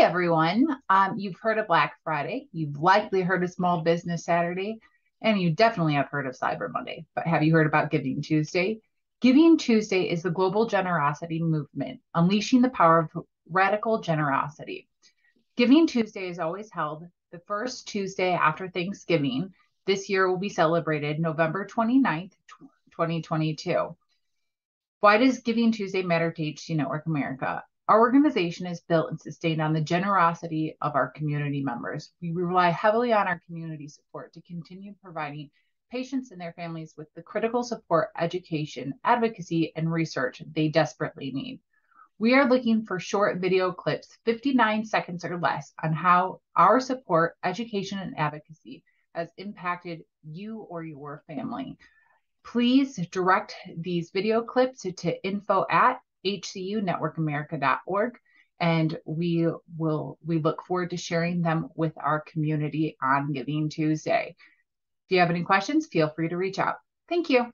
Everyone. Um, you've heard of Black Friday. You've likely heard of Small Business Saturday, and you definitely have heard of Cyber Monday. But have you heard about Giving Tuesday? Giving Tuesday is the global generosity movement, unleashing the power of radical generosity. Giving Tuesday is always held the first Tuesday after Thanksgiving. This year will be celebrated November 29th, 2022. Why does Giving Tuesday matter to HCU Network America? Our organization is built and sustained on the generosity of our community members. We rely heavily on our community support to continue providing patients and their families with the critical support, education, advocacy, and research they desperately need. We are looking for short video clips, 59 seconds or less, on how our support, education, and advocacy has impacted you or your family. Please direct these video clips to info at hcunetworkamerica.org and we will we look forward to sharing them with our community on Giving Tuesday. If you have any questions, feel free to reach out. Thank you.